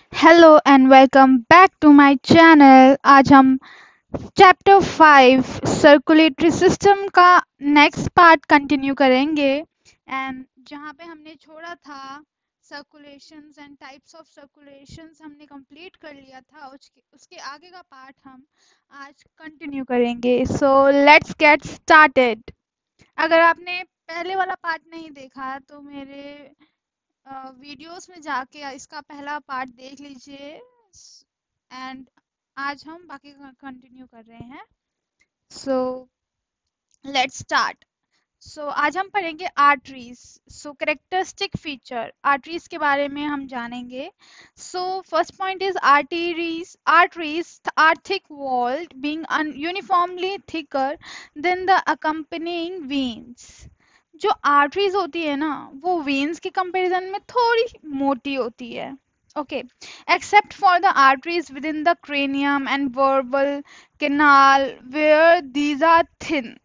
Hello and welcome back to my channel आज हम chapter five circulatory system का next part continue करेंगे। And जहाँ पे हमने छोड़ा था circulations and types of circulations हमने कंप्लीट कर लिया था। उसके उसके आगे का पार्ट हम आज कंटिन्यू करेंगे। सो लेट्स गेट स्टार्टेड अगर आपने पहले वाला पार्ट नहीं देखा तो मेरे वीडियोस में जाके इसका पहला पार्ट देख लीजिए। एंड आज हम बाकी कंटिन्यू कर रहे हैं। सो लेट्स स्टार्ट सो आज हम पढ़ेंगे arteries so characteristic feature arteries के बारे में हम जानेंगे। So first point is arteries arteries are thick walled being uniformly thicker than the accompanying veins. जो आर्टरीज होती है ना वो वेन्स के कंपैरिजन में थोड़ी मोटी होती है। Okay except for the arteries within the cranium and vertebral canal where these are thin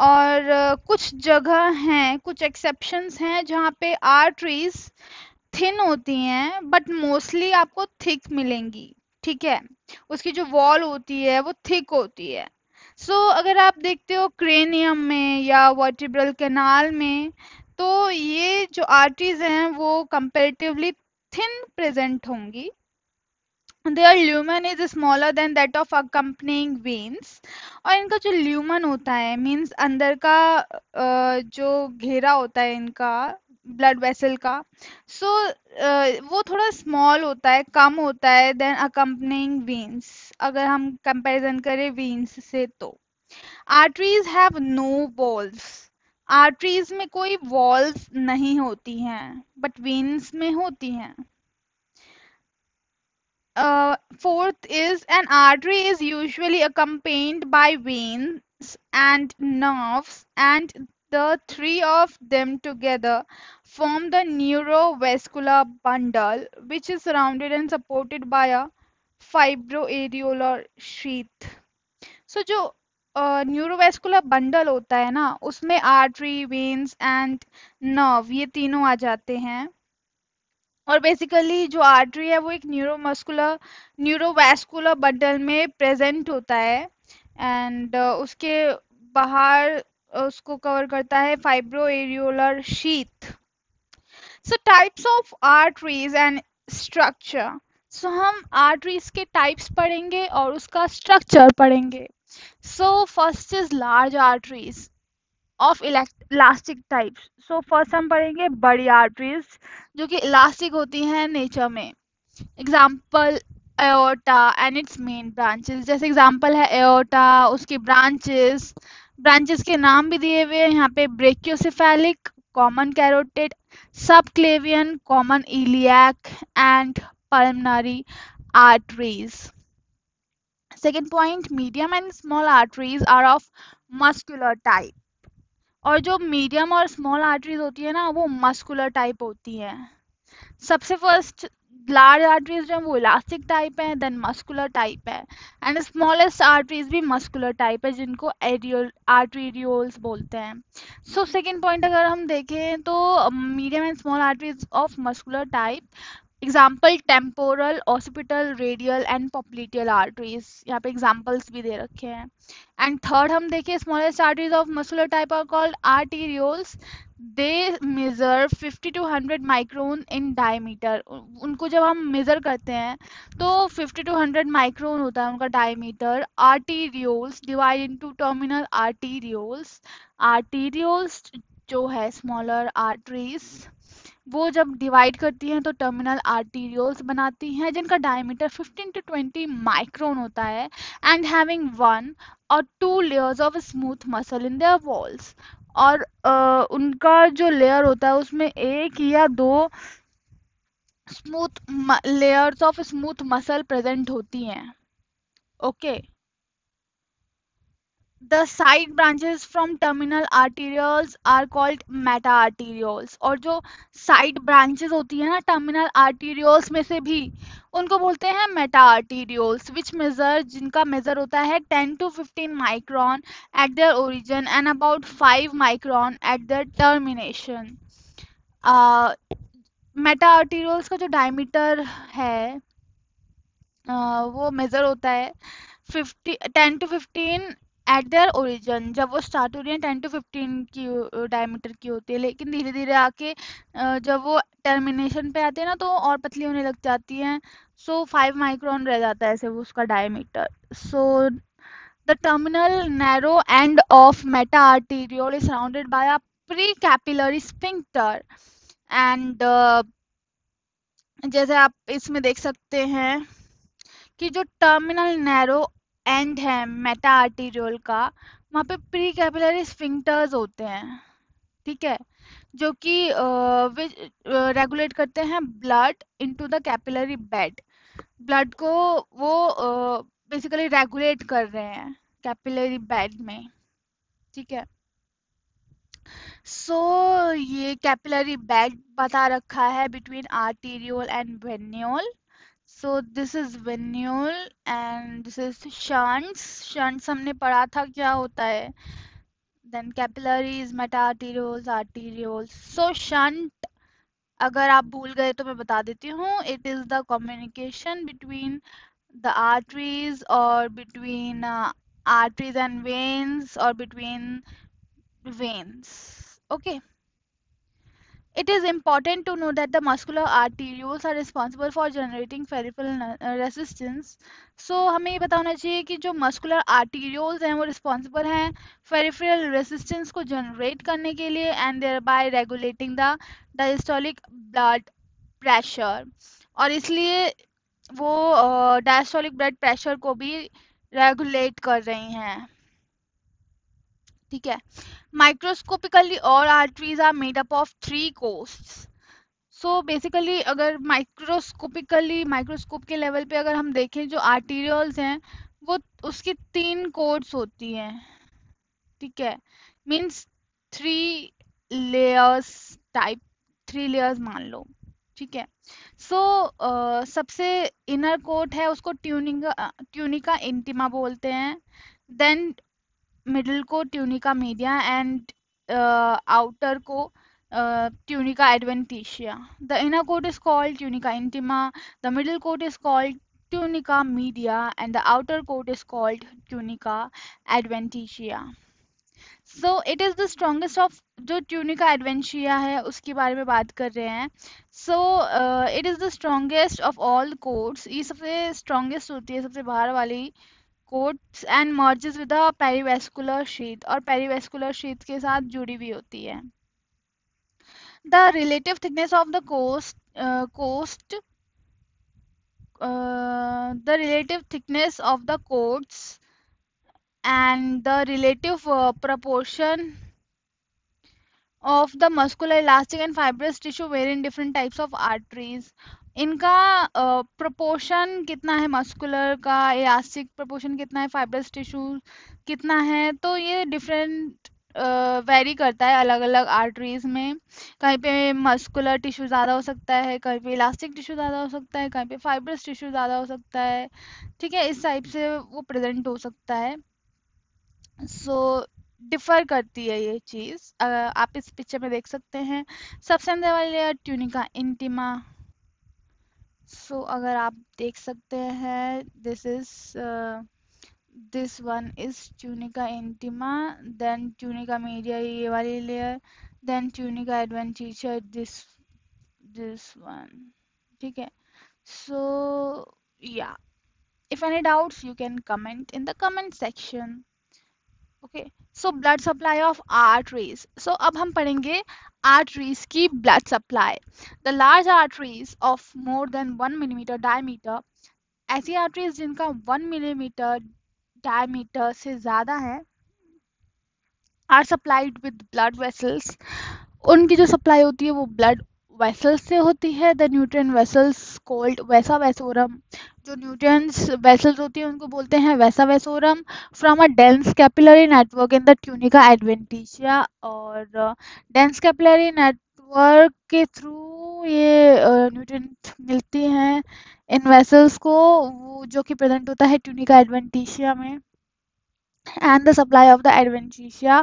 और uh, कुछ जगह हैं कुछ एक्सेप्शंस हैं जहाँ पे आर्टरीज थिन होती हैं बट मोस्टली आपको थिक मिलेंगी। ठीक है? उसकी जो वॉल होती है वो थिक होती है। सो so, अगर आप देखते हो क्रेनियम में या वर्टिब्रल कैनाल में तो ये जो आर्टरीज हैं वो कंपेरेटिवली थिन प्रेजेंट होंगी। Their lumen is smaller than that of accompanying veins. और इनका जो ल्यूमन होता है मीन्स अंदर का जो घेरा होता है इनका ब्लड वेसल का। सो so, uh, वो थोड़ा स्मॉल होता है कम होता है देन अकम्पनिंग वेन्स अगर हम कंपैरिजन करें वेन्स से तो। Arteries have no valves arteries में कोई वॉल्स नहीं होती हैं बट वेन्स में होती हैं। fourth is an artery is usually accompanied by veins and nerves and the three of them together form the neurovascular bundle which is surrounded and supported by a fibroareolar sheath so जो neurovascular uh, bundle होता है ना उसमें artery veins and nerve ये तीनों आ जाते हैं और बेसिकली जो आर्टरी है वो एक न्यूरोमस्कुलर न्यूरोवैस्कुलर बंडल में प्रेजेंट होता है एंड uh, उसके बाहर uh, उसको कवर करता है fibro areolar sheath so types of arteries and structure so हम आर्टरीज के टाइप्स पढ़ेंगे और उसका स्ट्रक्चर पढ़ेंगे. So first is large arteries of elastic types so first हम पढ़ेंगे बड़ी आर्टरीज जो कि इलास्टिक होती हैं नेचर में. Example aorta and its main branches जैसे एग्ज़ाम्पल है एओटा उसकी ब्रांचेस ब्रांचेस के नाम भी दिए हुए हैं। यहाँ पे brachiocephalic, common carotid subclavian common iliac and pulmonary arteries second point medium and small arteries are of muscular type और जो मीडियम और स्मॉल आर्टरीज होती है ना, वो मस्कुलर टाइप होती है। सबसे फ़र्स्ट लार्ज आर्टरीज जो है वो इलास्टिक टाइप है देन मस्कुलर टाइप है एंड स्मॉलेस्ट आर्टरीज भी मस्कुलर टाइप है, जिनको एरियोल आर्टरीरियोल्स बोलते हैं। सो सेकेंड पॉइंट अगर हम देखें तो medium and small arteries of muscular type example temporal occipital radial and popliteal arteries यहाँ पे एग्जाम्पल्स भी दे रखे हैं। एंड थर्ड हम देखें smallest arteries of muscular type are called arterioles they measure 50 to 100 micron in diameter उनको जब हम मेजर करते हैं तो 50 टू 100 माइक्रोन होता है उनका diameter arterioles divide into terminal arterioles arterioles जो है स्मॉलर आर्टरीज वो जब डिवाइड करती हैं तो टर्मिनल आर्टीरियोल्स बनाती हैं जिनका डायमीटर 15 टू 20 माइक्रोन होता है एंड हैविंग वन और two layers of smooth muscle in their walls और uh, उनका जो लेयर होता है उसमें एक या दो smooth layers of smooth muscle present होती हैं okay okay. The side branches from terminal arterioles are called meta arterioles और जो side branches होती है ना terminal arterioles में से भी उनको बोलते हैं meta arterioles which measure जिनका measure होता है 10 to 15 micron at their origin and about 5 micron at their termination uh, meta arterioles का जो डायमीटर है वो मेजर होता है fifty ten to fifteen at their origin जब वो स्टार्ट हो रही है टेन टू फिफ्टीन की डायमीटर की होती है, लेकिन धीरे धीरे आके जब वो टर्मिनेशन पे आते हैं ना तो और पतली होने लग जाती हैं। सो फाइव माइक्रोन रह जाता है ऐसे वो उसका diameter so the terminal narrow end of meta arteriole is surrounded by a pre capillary sphincter and जैसे आप इसमें देख सकते हैं कि जो टर्मिनल नैरो एंड है मेटा आर्टीरियोल का वहाँ पे प्री कैपिलरी स्फिंक्टर्स होते हैं ठीक है? जो कि रेगुलेट करते हैं blood into the capillary bed blood को वो बेसिकली रेगुलेट कर रहे हैं कैपिलरी बेड में ठीक है? सो so, ये कैपिलरी बेड बता रखा है between arteriole and venule so this is venule and this is shunts shunts हमने पढ़ा था क्या होता है? Then capillaries metarterioles arterioles so shunt अगर आप भूल गए तो मैं बता देती हूँ it is the communication between the arteries और बिटवीन आर्टरीज एंड वेन्स और between veins okay. It is important to know that the muscular arterioles are responsible for generating peripheral uh, resistance. So ये पता होना चाहिए कि जो muscular arterioles हैं वो responsible हैं peripheral resistance को generate करने के लिए and thereby regulating the diastolic blood pressure. और इसलिए वो uh, diastolic blood pressure को भी regulate कर रही हैं ठीक है। Microscopically all arteries are made up of three coats so basically अगर माइक्रोस्कोपिकली माइक्रोस्कोप के लेवल पे अगर हम देखें जो आर्टीरियल्स हैं वो उसकी तीन कोड्स होती हैं। ठीक है। Means three layers type three layers मान लो। ठीक है। सो so, uh, सबसे इनर कोट है उसको ट्यूनिंगा ट्यूनिका इंटिमा बोलते हैं। देन मिडिल को ट्यूनिका मीडिया एंड आउटर को tunica adventitia the inner coat is called tunica intima the middle coat is called tunica media and the outer coat is called tunica adventitia so it is the strongest of जो tunica adventitia है, उसके बारे में बात कर रहे हैं। So it is the strongest of all coats ये सबसे स्ट्रॉन्गेस्ट होती है, सबसे बाहर वाली coats and merges with the perivascular sheath और perivascular sheath के साथ जुड़ी हुई होती है the relative thickness of the coast uh, coast uh, the relative thickness of the coats and the relative uh, proportion of the muscular elastic and fibrous tissue vary in different types of arteries इनका proportion कितना है muscular का elastic proportion कितना है fibrous tissue कितना है तो ये डिफरेंट वेरी करता है अलग अलग आर्टरीज में। कहीं पे मस्कुलर टिश्यू ज़्यादा हो सकता है कहीं पे इलास्टिक टिश्यू ज़्यादा हो सकता है कहीं पे फाइब्रस टिश्यू ज़्यादा हो सकता है। ठीक है इस टाइप से वो प्रेजेंट हो सकता है। सो so, डिफर करती है ये चीज़। आप इस पिक्चर में देख सकते हैं। सबसे अंदर वाली ट्यूनिका इंटिमा सो so, अगर आप देख सकते हैं this is this one is tunica intima then tunica media ये वाली layer then tunica adventitia this this one ठीक है? सो या if any doubts you can comment in the comment section. Okay so blood supply of arteries so अब हम पढ़ेंगे arteries की blood supply the large arteries of more than one millimetre diameter ऐसी arteries जिनका one millimetre diameter से ज़्यादा है are supplied with blood vessels उनकी जो सप्लाई होती है वो ब्लड वेसल्स से होती है द न्यूट्रिएंट वेसल्स कोल्ड वैसा वैसोरम। जो न्यूट्रिएंट्स वेसल्स होती है, उनको बोलते हैं vasa vasorum. From a dense capillary network in the tunica adventitia और डेंस कैपिलरी नेटवर्क के थ्रू ये न्यूट्रिएंट मिलती हैं इन वेसल्स को, वो जो कि प्रेजेंट होता है ट्यूनिका एडवेंटिशिया में। And the supply of the adventitia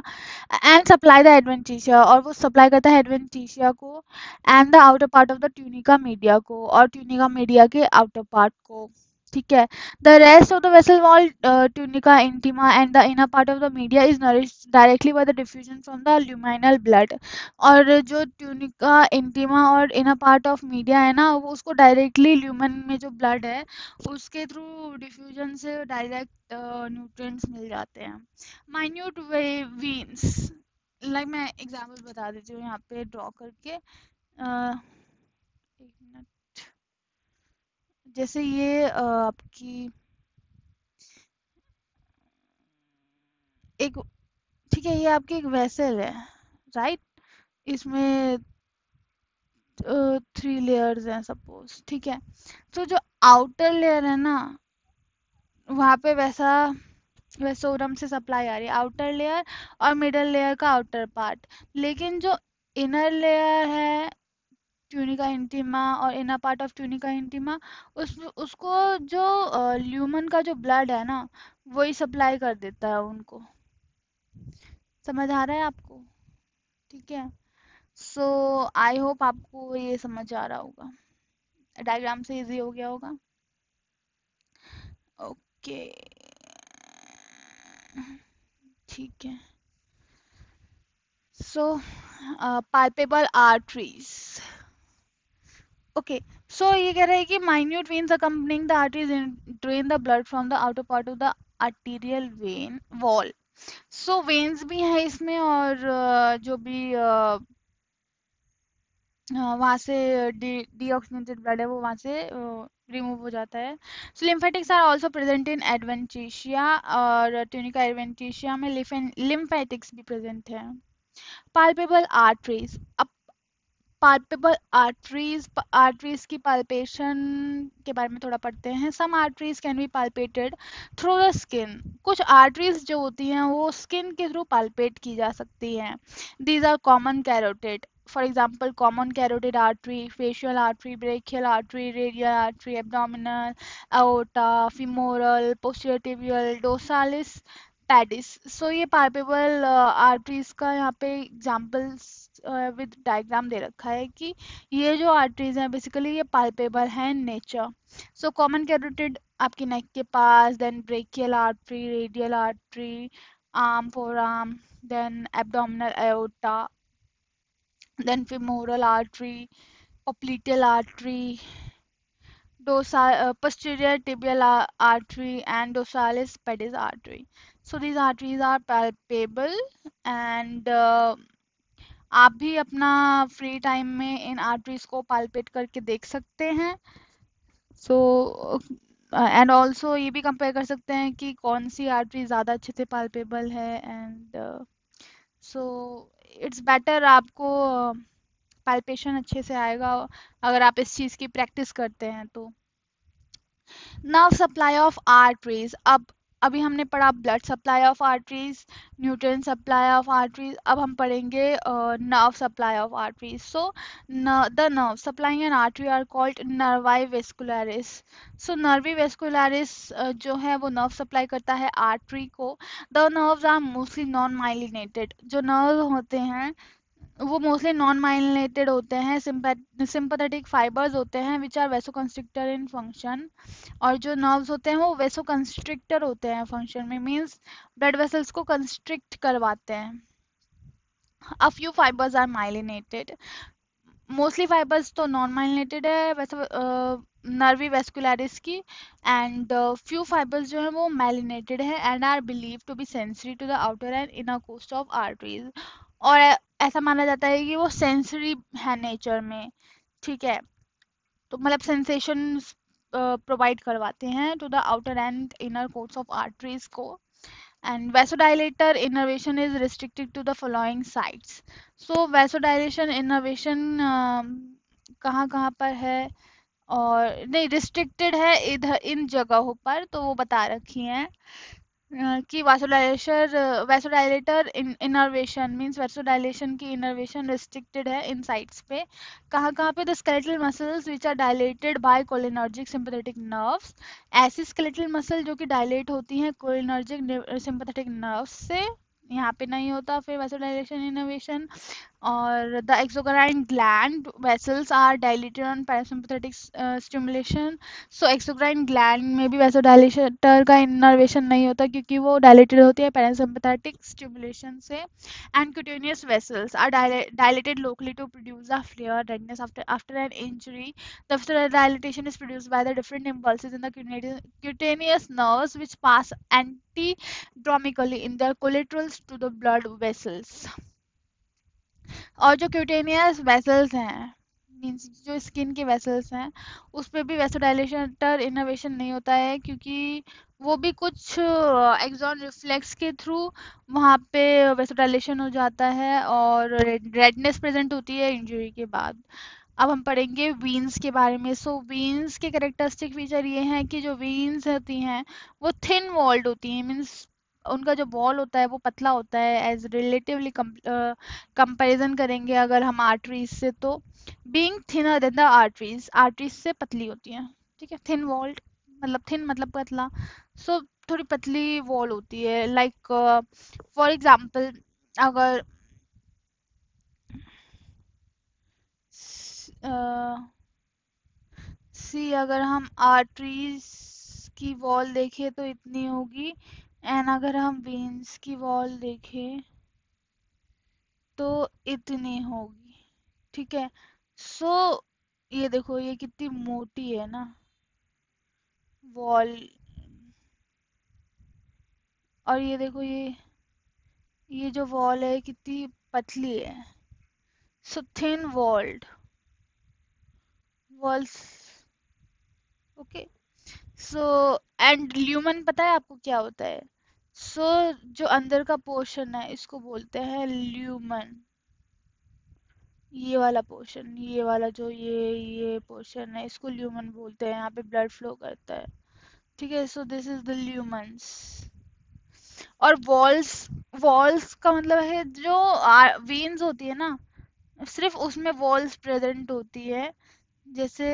and supply the adventitia और वो सप्लाई करता है एडवेंटिशिया को and the outer part of the tunica media को, और ट्यूनिका मीडिया के आउटर पार्ट को। ठीक है। The rest of the vessel wall tunica intima and the inner part of the media is nourished directly by the diffusion from the luminal blood और जो tunica intima और inner part of media है ना वो उसको directly lumen में जो blood है उसके थ्रू डिफ्यूजन से डायरेक्ट न्यूट्रिएंट्स मिल जाते हैं। माइन्यूट वे वेन्स लाइक मैं एग्जांपल बता देती हूँ यहाँ पे ड्रॉ करके uh, एक मिनट जैसे ये आपकी एक, ठीक है, ये आपकी एक वेसल है राइट इसमें थ्री लेयर्स हैं सपोज़ ठीक है? तो जो आउटर लेयर है ना, वहाँ पे वैसा वेसोरम से सप्लाई आ रही है आउटर लेयर और मिडल लेयर का आउटर पार्ट लेकिन जो इनर लेयर है ट्यूनिका इंटीमा और inner part of tunica intima उस, उसको जो ल्यूमन का जो ब्लड है ना, वही सप्लाई कर देता है उनको। समझ आ रहा है आपको? ठीक है। सो आई होप आपको ये समझ आ रहा होगा। डायग्राम से इजी हो गया होगा। ओके ठीक है। So palpable arteries okay so ये कह रहा है कि minute veins accompanying the arteries drain the blood from the outer part of the arterial vein wall so veins भी हैं इसमें और जो भी वहाँ से डीऑक्सीनेटेड ब्लड है वो वहाँ से रिमूव हो जाता है। So lymphatics are also present in adventitia और ट्यूनिका एडवेंटिशिया में लिम्फेटिक्स भी प्रेजेंट है। पाल्पेबल आर्टरीज अब पाल्पेबल आर्टरीज आर्टरीज की पाल्पेशन के बारे में थोड़ा पढ़ते हैं। Some arteries can be palpated through the skin कुछ आर्टरीज जो होती हैं वो स्किन के थ्रू पाल्पेट की जा सकती हैं। These are common carotid for example common carotid artery facial artery brachial artery radial artery abdominal aorta posterior tibial dorsalis pedis so ये पाइपेबल आर्टरीज uh, का यहाँ पे एग्जांपल्स विद डायग्राम दे रखा है कि ये जो आर्टरीज हैं बेसिकली ये पाइपेबल हैं नेचर सो कॉमन कैरोटिड आपकी नेक के पास then brachial artery radial artery arm forearm then abdominal aorta then femoral artery popliteal artery dorsal uh, posterior tibial artery and dorsalis pedis artery. So these arteries are palpable and uh, आप भी अपना free time में इन arteries को palpate करके देख सकते हैं। So and also ये भी कंपेयर कर सकते हैं कि कौन सी आर्टरी ज़्यादा अच्छे से पालपेबल है एंड सो इट्स बेटर आपको पाल्पेशन अच्छे से आएगा अगर आप इस चीज़ की प्रैक्टिस करते हैं तो। नर्व सप्लाई ऑफ़ आर्टरीज अब अभी हमने पढ़ा blood supply of arteries nutrient supply of arteries अब हम पढ़ेंगे nerve supply of arteries so the nerve supplying an artery are called nervi vascularis so nervi vascularis जो है वो नर्व सप्लाई करता है आर्टरी को. The nerves are mostly non myelinated जो नर्व होते हैं वो मोस्टली नॉन माइलिनेटेड होते हैं सिंपैथेटिक फाइबर्स होते हैं विच आर वेसोकंस्ट्रिक्टर इन फ़ंक्शन और जो नर्व्स होते हैं, वो वेसोकंस्ट्रिक्टर होते हैं फ़ंक्शन में मींस ब्लड वेसल्स को कंस्ट्रिक्ट करवाते हैं। A few fibres are myelinated mostly fibres तो नॉन माइलिनेटेड है, वैसे नर्वी वेस्कुलरिस की एंड फ्यू फाइबर्स जो है, वो मैलिनेटेड है and are believe to be sensory to the outer and inner coast of arteries और ऐसा माना जाता है कि वो सेंसरी है नेचर में, ठीक है? तो मतलब सेंसेशन प्रोवाइड करवाते हैं to the outer and inner coats of arteries को। And vasodilator innervation is restricted to the following sites so vasodilation innervation कहाँ कहाँ पर है? और नहीं रिस्ट्रिक्टेड है इधर, इन जगहों पर तो वो बता रखी हैं। कि वैसोडाइलेटर इनर्वेशन मींस वैसोडाइलेशन की इनर्वेशन रिस्ट्रिक्टेड है इन साइट्स पे। कहाँ कहाँ पे? The skeletal muscles which are dilated by cholinergic sympathetic nerves ऐसी स्केलेटल मसल जो कि डायलेट होती हैं कोलिनर्जिक सिंपथेटिक नर्व्स से। यहाँ पे नहीं होता, फिर vasodilation इनोवेशन और the exocrine gland vessels are dilated on parasympathetic stimulation so exocrine gland में भी वैसोडाइलेटर का इनर्वेशन नहीं होता क्योंकि वो डायलेटेड होती है पैरासिम्पथेटिक स्टिमुलेशन से and cutaneous vessels are dilated locally to produce a flare redness after after an injury the dilatation is produced by the different impulses in the cutaneous nerves which pass antidromically in their collaterals to the blood vessels और जो cutaneous vessels हैं means जो skin के vessels हैं उस पर भी vasodilator innovation नहीं होता है क्योंकि वो भी कुछ एक्सॉन रिफ्लेक्स के थ्रू वहाँ पे वेसोडाइलेशन हो जाता है और रेडनेस प्रेजेंट होती है इंजरी के बाद। अब हम पढ़ेंगे वीन्स के बारे में। सो so, वीन्स के करेक्टरिस्टिक फीचर ये हैं कि जो वीन्स होती हैं वो थिन वॉल्ड होती हैं मीन्स उनका जो बॉल होता है वो पतला होता है एज रिलेटिवली कंपेरिजन करेंगे अगर हम आर्टरीज से तो being thinner than the arteries arteries से पतली होती हैं ठीक है? थिन वॉल्ड मतलब थिन मतलब पतला सो so, थोड़ी पतली वॉल होती है लाइक फॉर एग्ज़ाम्पल अगर सी uh, अगर हम आर्टरीज की वॉल देखें तो इतनी होगी एंड अगर हम वेन्स की वॉल देखें तो इतनी होगी ठीक है? सो so, ये देखो ये कितनी मोटी है ना वॉल और ये देखो ये ये जो वॉल है कितनी पतली है। So thin walled walls okay so and lumen पता है आपको क्या होता है? सो so, जो अंदर का पोर्शन है इसको बोलते हैं ल्यूमन ये वाला पोर्शन ये वाला जो ये ये पोर्शन है इसको ल्यूमन बोलते हैं यहाँ पे ब्लड फ्लो करता है. ठीक है so this is the lumens और वॉल्स वॉल्स का मतलब है जो वेन्स होती है ना सिर्फ़ उसमें वॉल्स प्रेजेंट होती है. जैसे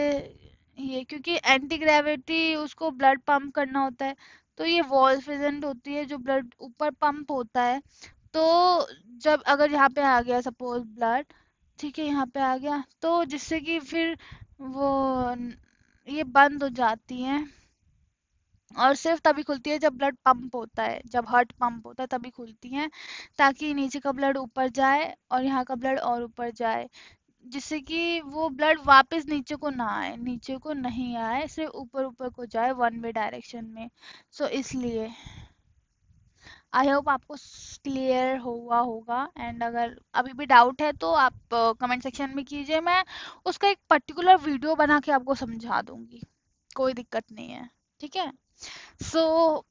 ये क्योंकि एंटी ग्रेविटी उसको ब्लड पंप करना होता है. तो ये वॉल प्रेजेंट होती है जो ब्लड ऊपर पंप होता है। तो जब अगर यहाँ पे आ गया सपोज़ ब्लड ठीक है, यहाँ पे आ गया तो जिससे कि फिर वो ये बंद हो जाती है। और सिर्फ़ तभी खुलती है जब ब्लड पंप होता है, जब हार्ट पंप होता है तभी खुलती हैं, ताकि नीचे का ब्लड ऊपर जाए और यहाँ का ब्लड और ऊपर जाए। जिससे कि वो ब्लड वापस नीचे को ना आए नीचे को नहीं आए सिर्फ़ ऊपर ऊपर को जाए वन वे डायरेक्शन में। सो so, इसलिए आई होप आपको क्लियर हुआ होगा। एंड अगर अभी भी डाउट है तो आप कमेंट uh, सेक्शन में कीजिए। मैं उसका एक पर्टिकुलर वीडियो बना के आपको समझा दूँगी। कोई दिक्कत नहीं है। ठीक है? So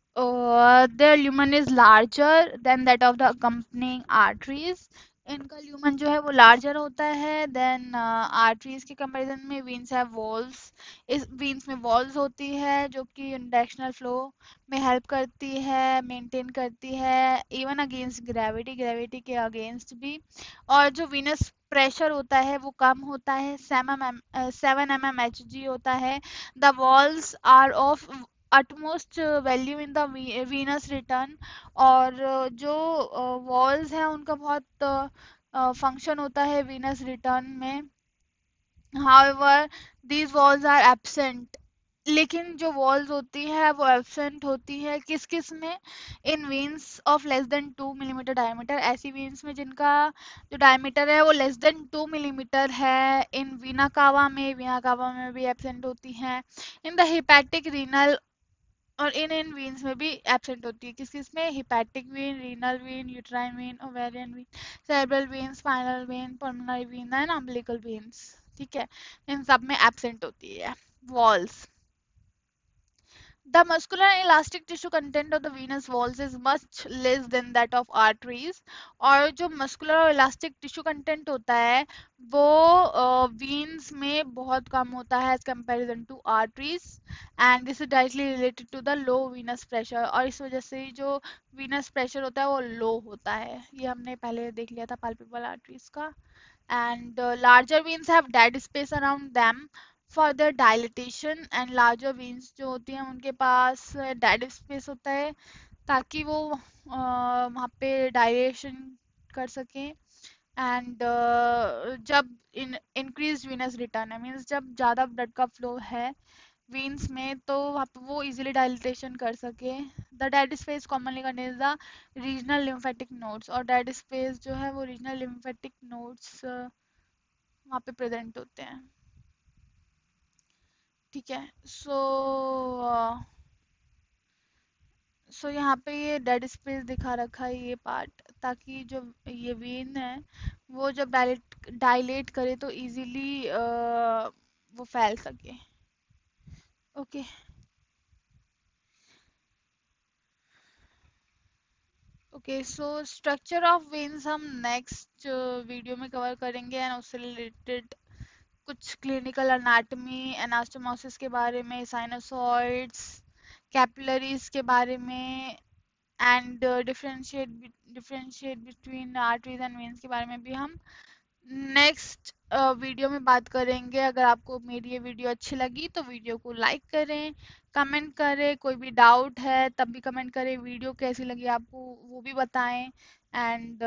their lumen is larger than that of the accompanying arteries इनका ल्यूमन जो है वो लार्जर होता है देन आर्टरीज के कंपैरिजन में वीन्स है वॉल्स इस वीन्स में वॉल्स होती है जो कि इंडेक्शनल फ्लो में हेल्प करती है मेंटेन करती है इवन अगेंस्ट ग्रेविटी ग्रेविटी के अगेंस्ट भी. और जो वीनस प्रेशर होता है वो कम होता है seven M M H G होता है. The valves are of utmost value in the venous return और जो वॉल्स हैं, उनका बहुत फ़ंक्शन होता है वीनस रिटर्न में। However these valves are absent लेकिन जो वॉल्स होती है, वो एब्सेंट होती है किस किसमें? In veins of less than two millimetre diameter ऐसी वेन्स में जिनका जो डायमीटर है, वो लेस देन टू मिलीमीटर है। इन वीना कावा में वीना कावा में भी एबसेंट होती हैं। इन द हिपैटिक रीनल और इन इन वीन्स में भी एबसेंट होती है। किस किसमें? Hepatic vein renal vein uterine vein ovarian vein cerebral vein spinal vein pulmonary vein and umbilical veins ठीक है? इन सब में एबसेंट होती है। Valves The muscular and elastic tissue content of the venous walls is much less than that of arteries और जो muscular और elastic tissue content होता है वो veins में बहुत कम होता है as comparison to arteries and this is directly related to the low venous pressure और इस वजह से जो venous pressure होता है वो low होता है ये हमने पहले देख लिया था palpebral arteries का and uh, larger veins have dead space around them further dilatation and larger veins जो होती हैं उनके पास डेड स्पेस होता है ताकि वो वहाँ पे डायलेशन कर सकें। एंड uh, जब इन इंक्रीज वीनस रिटर्न है मीन्स जब ज़्यादा ब्लड का फ्लो है वीन्स में तो वहाँ पे वो इजीली डायलिटेशन कर सके। The dead space commonly contains the regional lymphatic nodes और डेड स्पेस जो है वो रीजनल लिम्फेटिक नोड्स वहाँ पे प्रेजेंट होते हैं। ठीक है। सो सो uh, यहाँ पे ये डेड स्पेस दिखा रखा है ये पार्ट ताकि जो ये वेन है वो जब डायलेट डायलेट करे तो इजीली uh, वो फैल सके। Okay okay so structure of veins हम नेक्स्ट वीडियो में कवर करेंगे एंड उससे रिलेटेड कुछ क्लिनिकल अनाटमी एनास्टोमोसिस के बारे में साइनोसॉइड्स कैपिलरीज के बारे में and differentiate differentiate between arteries and veins के बारे में भी हम नेक्स्ट वीडियो uh, में बात करेंगे। अगर आपको मेरी ये वीडियो अच्छी लगी तो वीडियो को लाइक करें कमेंट करें। कोई भी डाउट है तब भी कमेंट करें। वीडियो कैसी लगी आपको वो भी बताएँ। एंड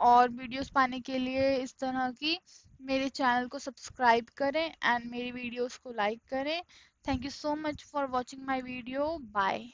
और वीडियोस पाने के लिए इस तरह की मेरे चैनल को सब्सक्राइब करें एंड मेरी वीडियोस को लाइक करें। Thank you so much for watching my video bye